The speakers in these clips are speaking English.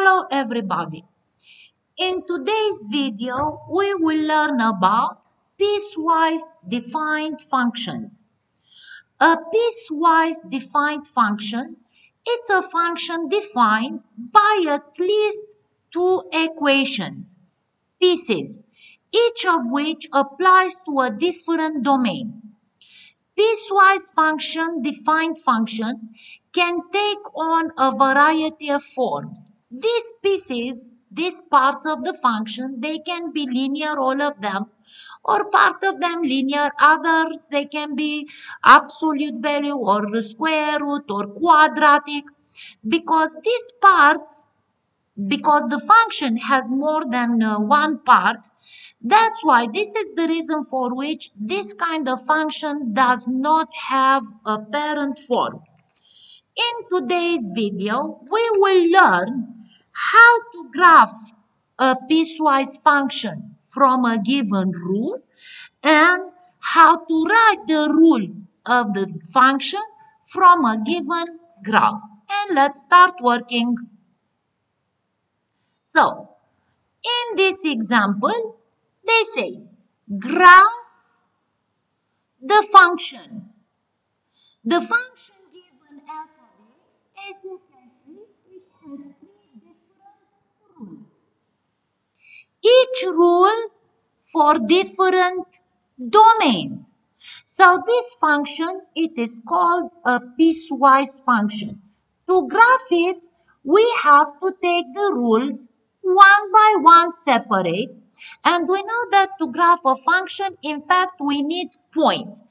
Hello everybody. In today's video, we will learn about piecewise defined functions. A piecewise defined function it's a function defined by at least two equations, pieces, each of which applies to a different domain. Piecewise function defined function can take on a variety of forms. These pieces, these parts of the function, they can be linear, all of them, or part of them linear, others they can be absolute value or square root or quadratic because these parts, because the function has more than uh, one part, that's why this is the reason for which this kind of function does not have a parent form. In today's video, we will learn how to graph a piecewise function from a given rule and how to write the rule of the function from a given graph. And let's start working. So, in this example, they say graph the function. The function given f of x, as you can see, it has three different rules. Each rule for different domains. So this function, it is called a piecewise function. To graph it, we have to take the rules one by one separate and we know that to graph a function, in fact, we need points.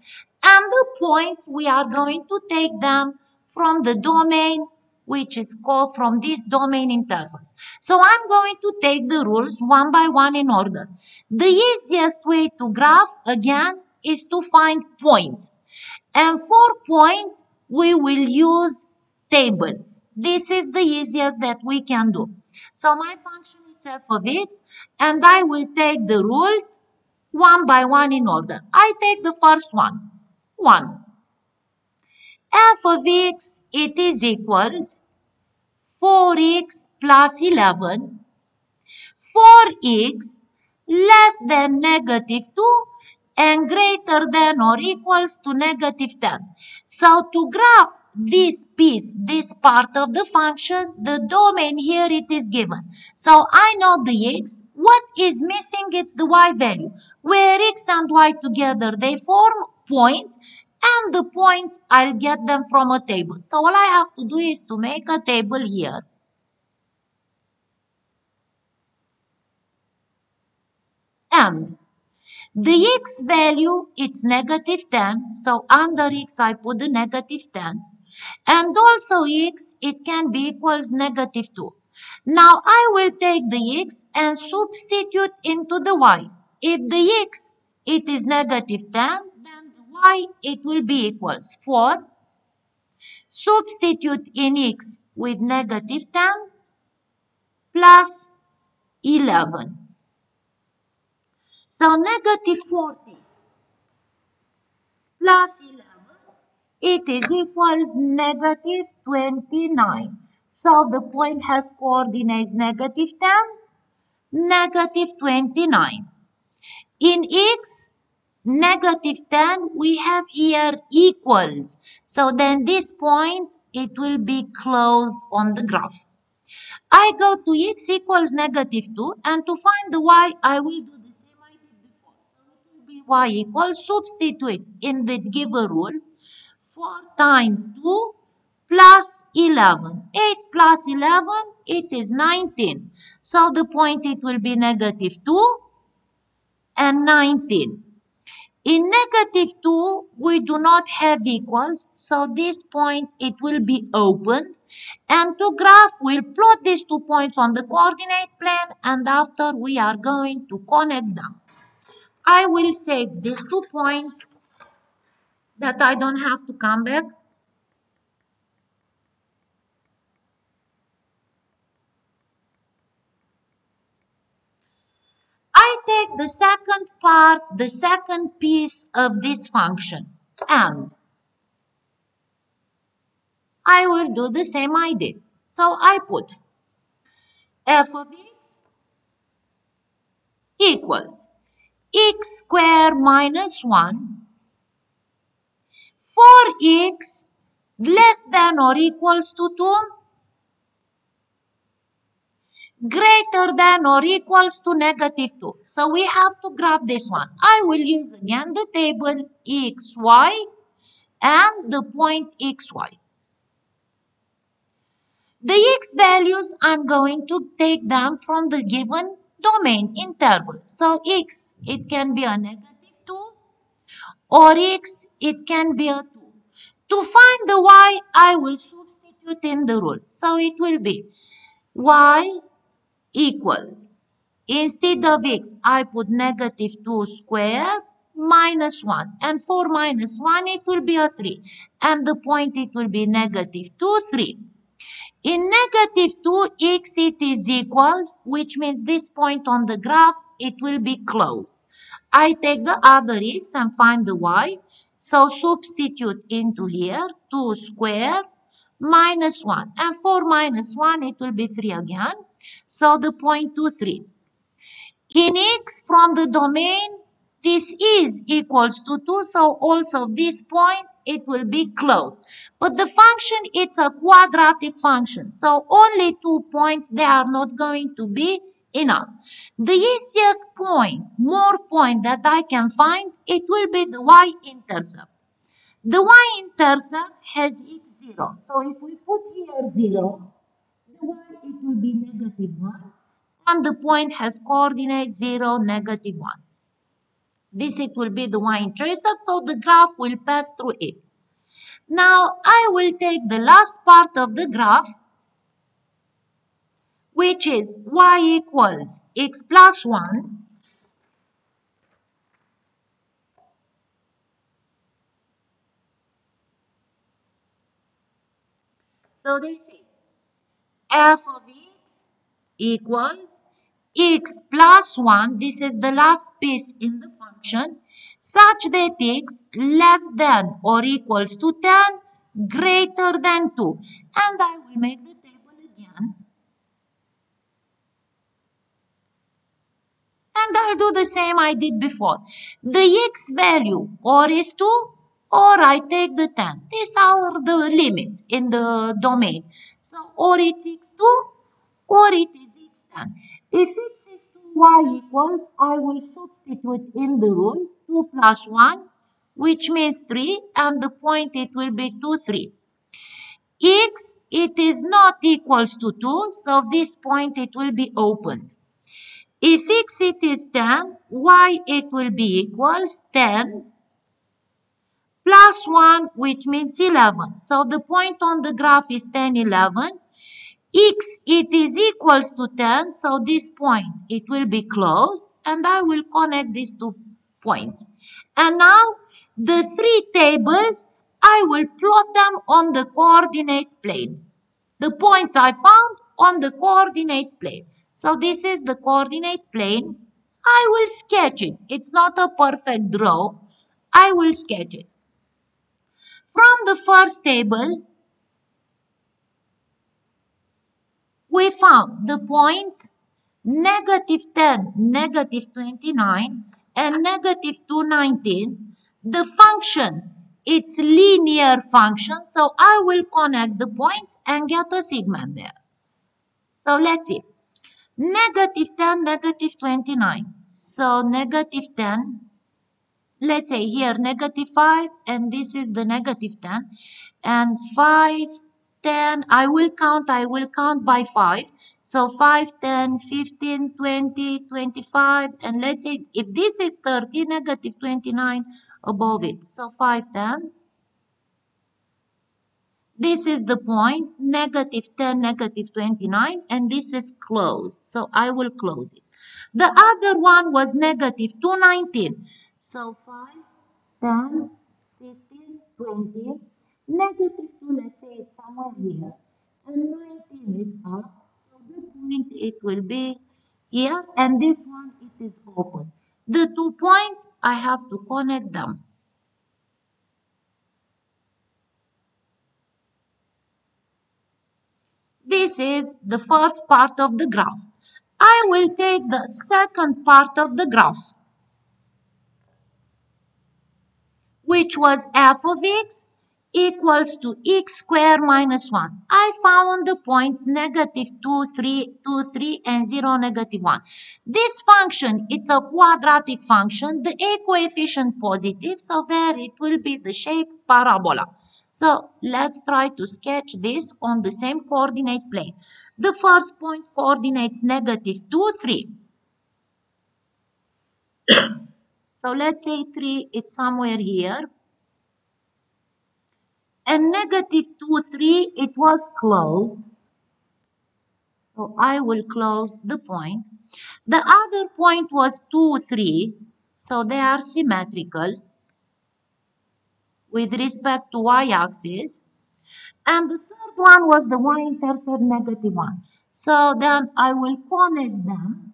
And the points, we are going to take them from the domain, which is called from this domain intervals. So I'm going to take the rules one by one in order. The easiest way to graph, again, is to find points. And for points, we will use table. This is the easiest that we can do. So my function f of x and I will take the rules one by one in order. I take the first one. 1. F of x it is equals 4x plus 11 4x less than negative 2 and greater than or equals to negative 10. So to graph this piece, this part of the function, the domain here it is given. So I know the x. What is missing? It's the y value. Where x and y together, they form points and the points, I'll get them from a table. So all I have to do is to make a table here. And the x value, it's negative 10. So under x, I put the negative 10. And also x, it can be equals negative 2. Now I will take the x and substitute into the y. If the x, it is negative 10, then the y, it will be equals 4. Substitute in x with negative 10 plus 11. So negative 40 plus 11 it is equals negative 29. So the point has coordinates negative 10, negative 29. In x, negative 10, we have here equals. So then this point, it will be closed on the graph. I go to x equals negative 2 and to find the y, I will do the same I did before. So it will be y equals, substitute in the given rule, 4 times 2 plus 11. 8 plus 11, it is 19. So the point it will be negative 2 and 19. In negative 2, we do not have equals, so this point, it will be opened. And to graph, we'll plot these two points on the coordinate plane, and after we are going to connect them. I will save these two points that I don't have to come back? I take the second part, the second piece of this function and I will do the same I did. So I put f of x equals x square minus 1 for x less than or equals to 2 greater than or equals to negative 2. So we have to graph this one. I will use again the table xy and the point xy. The x values, I'm going to take them from the given domain interval. So x, it can be a negative 2 or x, it can be a 2. To find the y, I will substitute in the rule. So it will be y equals, instead of x, I put negative 2 square minus 1. And for minus 1, it will be a 3. And the point, it will be negative 2, 3. In negative 2, x it is equals, which means this point on the graph, it will be closed. I take the other x and find the y. So substitute into here 2 square minus 1. And for minus 1, it will be 3 again. So the point 2, 3. In x from the domain, this is equals to 2. So also this point, it will be closed. But the function, it's a quadratic function. So only two points, they are not going to be enough. The easiest point, more point that I can find, it will be the y-intercept. The y-intercept has x 0. So if we put here 0, the y it will be negative 1 and the point has coordinate 0, negative 1. This it will be the y-intercept, so the graph will pass through it. Now I will take the last part of the graph, which is y equals x plus 1 So say f of x equals x plus 1, this is the last piece in the function, such that x less than or equals to 10 greater than 2. And I will make the table again. And I'll do the same I did before. The x value or is 2 or I take the 10. These are the limits in the domain. So, or it's x2 or it is x10. If x is 2, y equals, I will substitute in the rule 2 plus 1, which means 3, and the point it will be 2, 3. x, it is not equals to 2, so this point it will be opened. If x it is 10, y it will be equals 10 plus 1 which means 11. So the point on the graph is 10, 11. x it is equals to 10 so this point it will be closed and I will connect these two points. And now the three tables I will plot them on the coordinate plane. The points I found on the coordinate plane. So this is the coordinate plane. I will sketch it. It's not a perfect draw. I will sketch it. From the first table, we found the points negative 10, negative 29 and negative 219. The function, it's linear function, so I will connect the points and get a segment there. So let's see. Negative 10, negative 29. So negative 10 let's say here negative 5 and this is the negative 10 and 5 10 I will count I will count by 5 so 5 10 15 20 25 and let's say if this is 30 negative 29 above it. So 5 10 this is the point negative 10 negative 29 and this is closed. So I will close it. The other one was negative 219 so 5, 10, 15, 20, negative 2, let's say it's somewhere here, and 19 is up. So this point it will be here, and this one it is open. The two points, I have to connect them. This is the first part of the graph. I will take the second part of the graph, which was f of x equals to x squared minus 1. I found the points negative 2, 3, 2, 3 and 0, negative 1. This function, it's a quadratic function, the a coefficient positive, so there it will be the shape parabola. So let's try to sketch this on the same coordinate plane. The first point coordinates negative 2, 3. So let's say 3, it's somewhere here. And negative 2, 3, it was closed. So I will close the point. The other point was 2, 3. So they are symmetrical with respect to y-axis. And the third one was the y-intercept negative 1. So then I will connect them.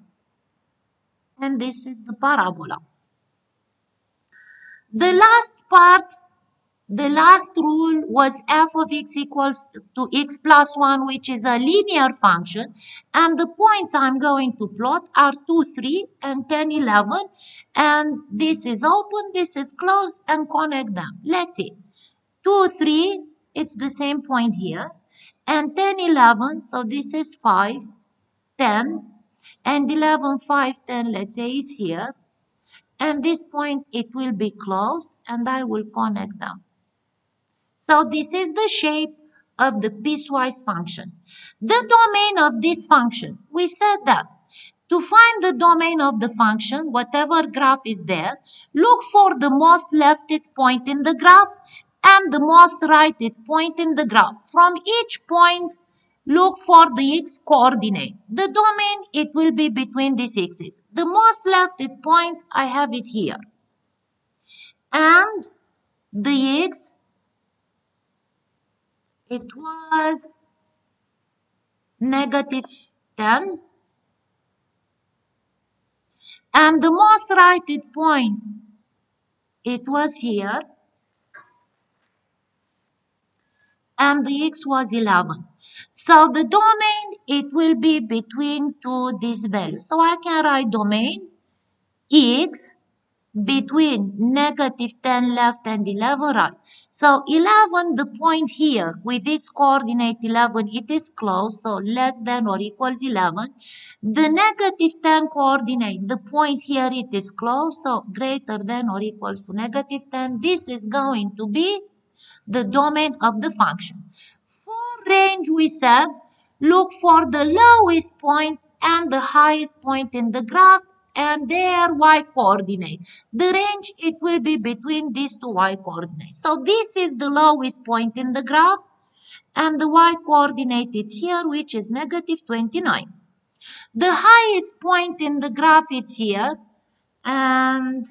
And this is the parabola. The last part the last rule was f of x equals to x plus 1, which is a linear function. And the points I'm going to plot are 2, 3 and 10, 11. And this is open, this is closed, and connect them. Let's see. 2, 3, it's the same point here. And 10, 11, so this is 5, 10. And 11, 5, 10, let's say, is here. And this point, it will be closed, and I will connect them. So this is the shape of the piecewise function. The domain of this function, we said that to find the domain of the function, whatever graph is there, look for the most lefted point in the graph and the most righted point in the graph. From each point, look for the x coordinate. The domain, it will be between these x's. The most lefted point, I have it here. And the x it was negative 10 and the most righted point it was here and the x was 11 so the domain it will be between two these values so i can write domain x between negative 10 left and 11 right. So 11, the point here with its coordinate 11, it is close, so less than or equals 11. The negative 10 coordinate, the point here, it is close, so greater than or equals to negative 10. This is going to be the domain of the function. Range, we said, look for the lowest point and the highest point in the graph and their y coordinate. The range, it will be between these two y coordinates. So this is the lowest point in the graph and the y coordinate is here which is negative 29. The highest point in the graph is here and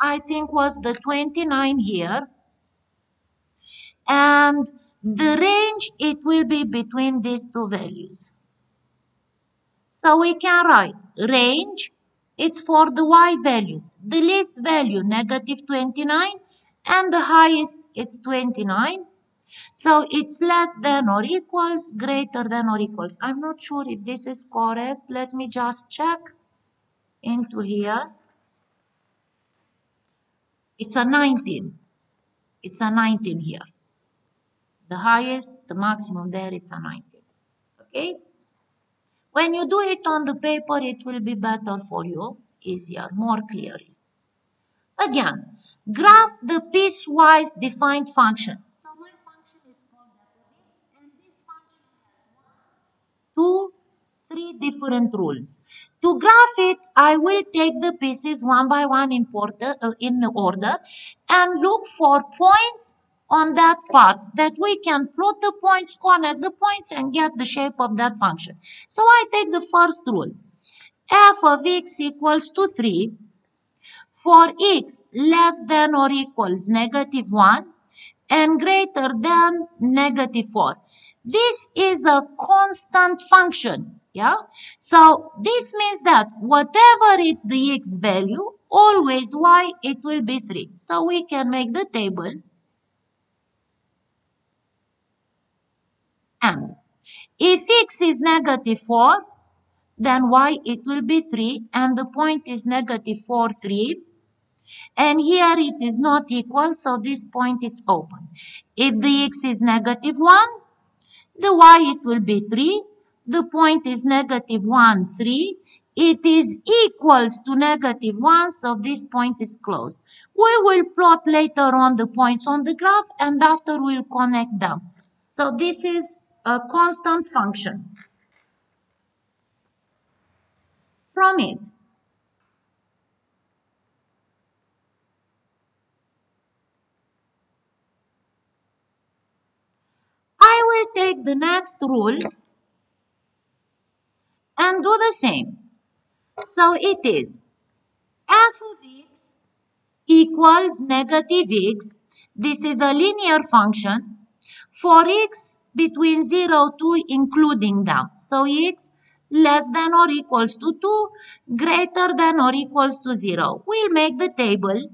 I think was the 29 here and the range it will be between these two values. So we can write range it's for the y values. The least value negative 29 and the highest it's 29. So it's less than or equals greater than or equals. I'm not sure if this is correct. Let me just check into here. It's a 19. It's a 19 here the highest, the maximum there it's a 90. Okay? When you do it on the paper, it will be better for you, easier, more clearly. Again, graph the piecewise defined function. So my function is called and this function has one, two, three different rules. To graph it, I will take the pieces one by one in, order, uh, in order and look for points on that part that we can plot the points, connect the points and get the shape of that function. So I take the first rule. f of x equals to 3 for x less than or equals negative 1 and greater than negative 4. This is a constant function. Yeah. So this means that whatever it's the x value, always y it will be 3. So we can make the table and if x is negative 4 then y it will be 3 and the point is negative 4 3 and here it is not equal so this point is open. If the x is negative 1 the y it will be 3 the point is negative 1 3 it is equals to negative 1, so this point is closed. We will plot later on the points on the graph and after we'll connect them. So this is a constant function. From it, I will take the next rule and do the same. So it is f of x equals negative x. This is a linear function for x between 0 to including them. So x less than or equals to 2, greater than or equals to 0. We'll make the table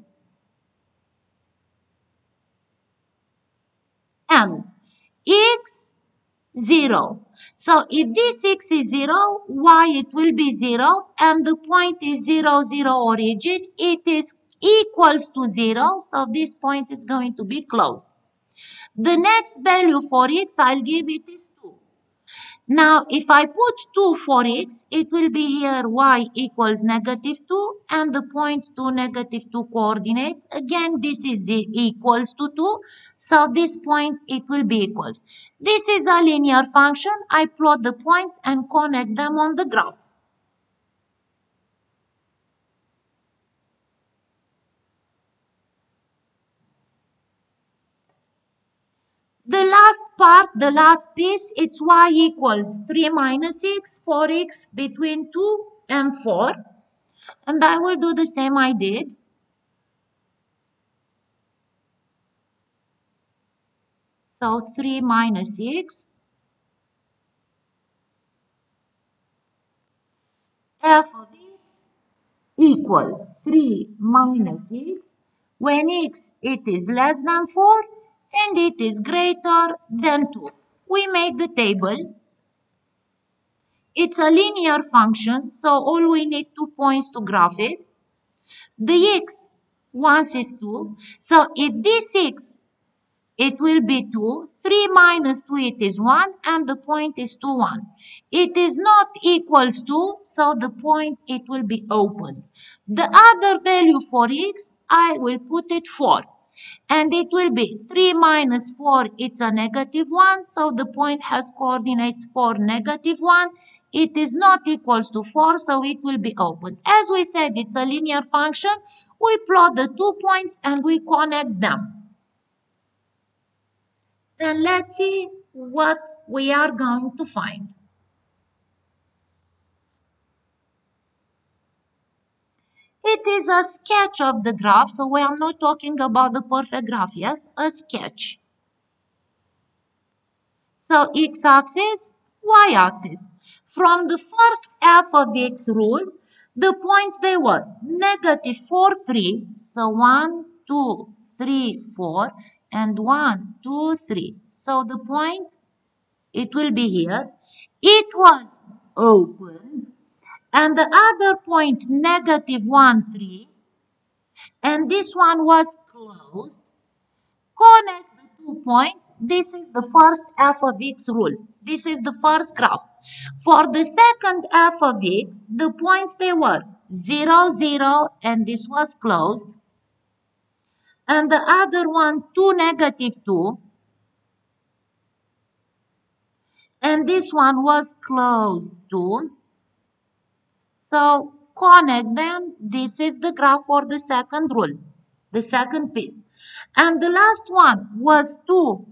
and x 0 so if this x is 0, y it will be 0 and the point is 0, 0 origin. It is equals to 0, so this point is going to be closed. The next value for x, I'll give it is now, if I put 2 for x, it will be here y equals negative 2 and the point 2 negative 2 coordinates. Again, this is equals to 2. So, this point, it will be equals. This is a linear function. I plot the points and connect them on the graph. The last part, the last piece, it's y equals 3 minus x, for x between 2 and 4. And I will do the same I did. So 3 minus 6. f of x equals 3 minus 6 when x it is less than 4 and it is greater than 2. We make the table. It's a linear function, so all we need two points to graph it. The x once is 2. So if this x, it will be 2. 3 minus 2, it is 1. And the point is 2, 1. It is not equals to, so the point, it will be open. The other value for x, I will put it 4 and it will be 3 minus 4 it's a negative 1 so the point has coordinates 4 negative 1 it is not equals to 4 so it will be open. As we said it's a linear function. We plot the two points and we connect them. Then let's see what we are going to find It is a sketch of the graph, so we are not talking about the perfect graph, yes, a sketch. So x-axis, y-axis. From the first f of x rule, the points they were negative 4, 3, so 1, 2, 3, 4, and 1, 2, 3. So the point, it will be here. It was open and the other point negative 1, 3 and this one was closed. Connect the two points. This is the first f of x rule. This is the first graph. For the second f of x, the points they were 0, 0 and this was closed. And the other one 2, negative 2. And this one was closed too. So connect them. This is the graph for the second rule, the second piece. And the last one was 2,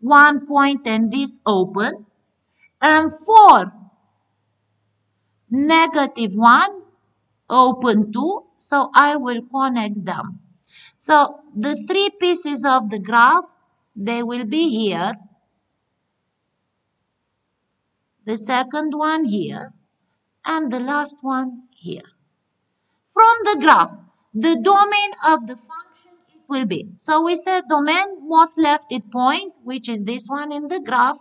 1 point and this open. And 4, negative 1, open 2. So I will connect them. So the three pieces of the graph, they will be here. The second one here and the last one here. From the graph, the domain of the function it will be. So we said domain most left it point, which is this one in the graph,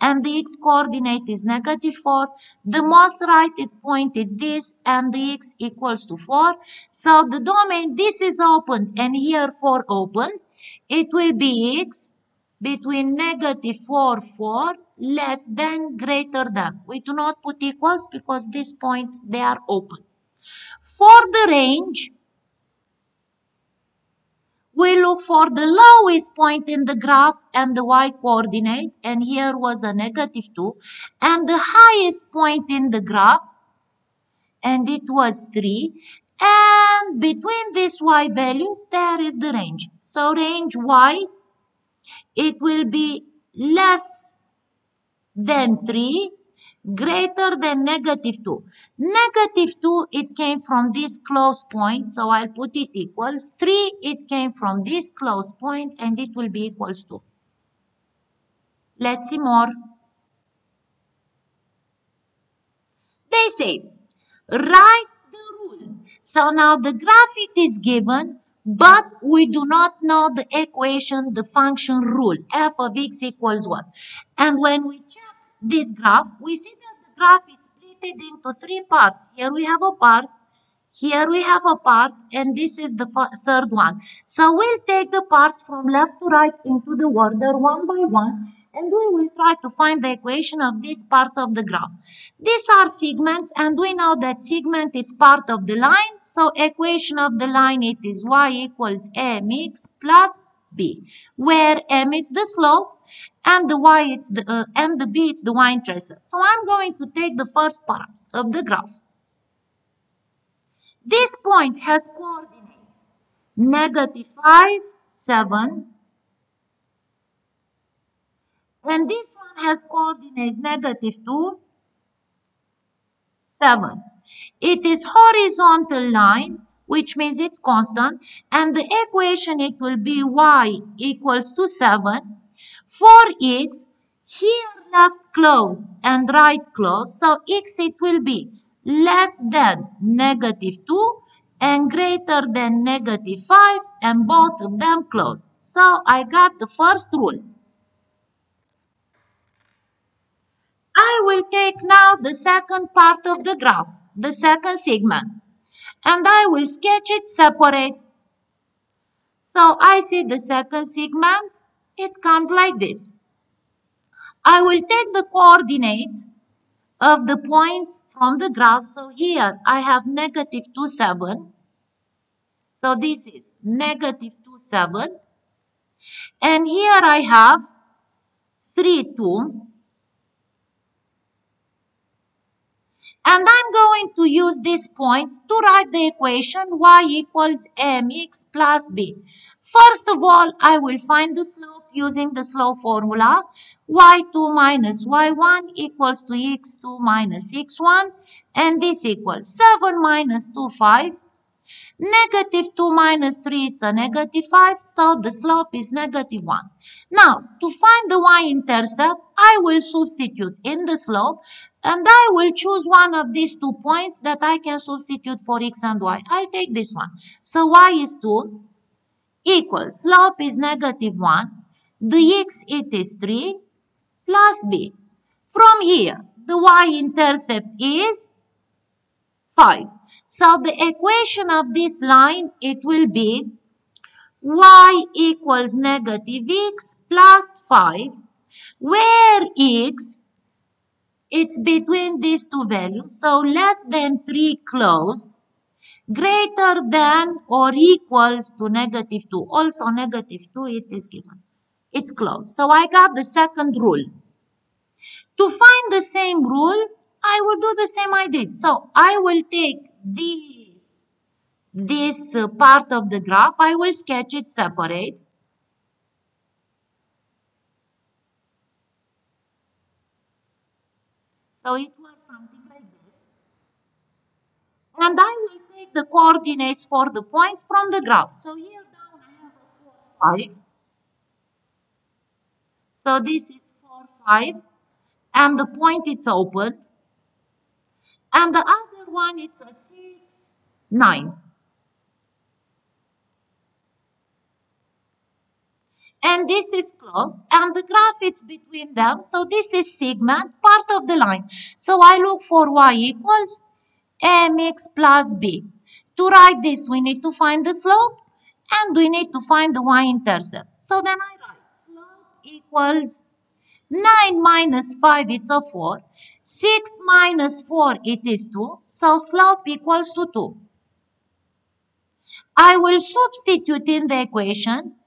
and the x coordinate is negative 4. The most right it point is this, and the x equals to 4. So the domain, this is open, and here 4 open. It will be x between negative 4, 4, less than, greater than. We do not put equals because these points, they are open. For the range, we look for the lowest point in the graph and the y coordinate and here was a negative 2 and the highest point in the graph and it was 3 and between these y values there is the range. So range y it will be less than 3 greater than negative 2. Negative 2, it came from this close point, so I'll put it equals. 3, it came from this close point, and it will be equals to. Let's see more. They say, write the rule. So now the graphic is given, but we do not know the equation, the function rule, f of x equals what. And when we check this graph, we see that the graph is split into three parts. Here we have a part, here we have a part, and this is the third one. So we'll take the parts from left to right into the order one by one, and we will try to find the equation of these parts of the graph. These are segments, and we know that segment is part of the line, so equation of the line it is y equals mx plus b, where m is the slope, and the y it's the uh, and the b it's the y-intercept. So I'm going to take the first part of the graph. This point has coordinates negative 5, 7, and this one has coordinates negative 2, 7. It is horizontal line which means it's constant and the equation it will be y equals to 7 for x, here left closed and right closed, so x it will be less than negative 2 and greater than negative 5 and both of them closed. So I got the first rule. I will take now the second part of the graph, the second segment, and I will sketch it separate. So I see the second segment it comes like this. I will take the coordinates of the points from the graph. So here I have negative 2, 7. So this is negative 2, 7. And here I have 3, 2. And I'm going to use these points to write the equation y equals mx plus b. First of all, I will find the slope using the slope formula. y2 minus y1 equals to x2 minus x1 and this equals 7 minus 2, 5. Negative 2 minus 3 it's a negative 5 so the slope is negative 1. Now to find the y-intercept I will substitute in the slope and I will choose one of these two points that I can substitute for x and y. I'll take this one. So y is 2 equals slope is negative 1, the x it is 3 plus b. From here, the y-intercept is 5. So the equation of this line, it will be y equals negative x plus 5, where x, it's between these two values, so less than 3 closed, greater than or equals to negative 2. Also negative 2 it is given. It's closed. So I got the second rule. To find the same rule, I will do the same I did. So I will take this, this part of the graph. I will sketch it separate. So it was something like this. And I will take the coordinates for the points from the graph. So here down I have a 4, 5. So this is 4, 5. And the point it's open. And the other one it's a 6, 9. And this is closed and the graph is between them. So this is sigma, part of the line. So I look for y equals mx plus b. To write this, we need to find the slope and we need to find the y-intercept. So then I write slope equals 9 minus 5, it's a 4. 6 minus 4, it is 2. So slope equals to 2. I will substitute in the equation.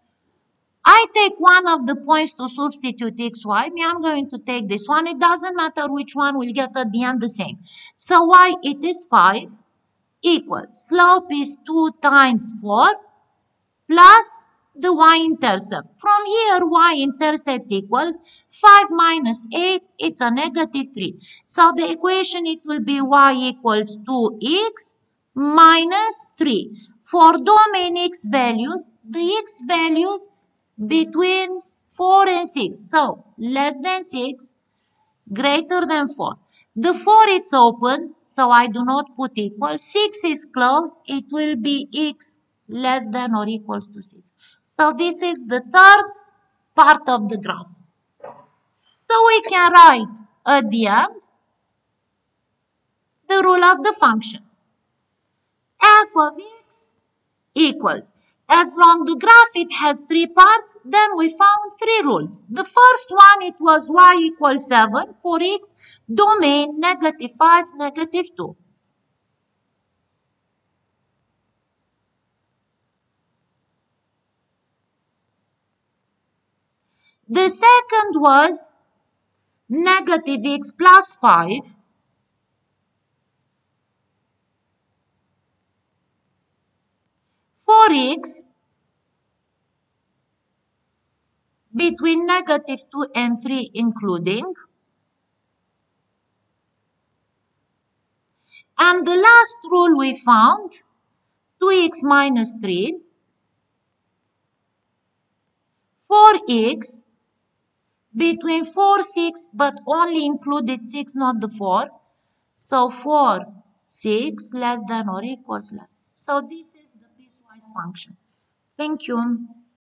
I take one of the points to substitute xy. Me, I'm going to take this one. It doesn't matter which one we'll get at the end the same. So y, it is 5 equals. Slope is 2 times 4 plus the y-intercept. From here, y-intercept equals 5 minus 8, it's a negative 3. So the equation, it will be y equals 2x minus 3. For domain x values, the x values between 4 and 6. So, less than 6, greater than 4. The 4 is open, so I do not put equal. 6 is closed, it will be x less than or equals to 6. So this is the third part of the graph. So we can write at the end the rule of the function. f of x equals as long the graph it has three parts, then we found three rules. The first one, it was y equals 7 for x, domain negative 5, negative 2. The second was negative x plus 5. For x between negative 2 and 3 including. And the last rule we found, 2x minus 3 4x between 4, 6, but only included 6, not the 4. So 4, 6 less than or equals less. So this is function. Thank you.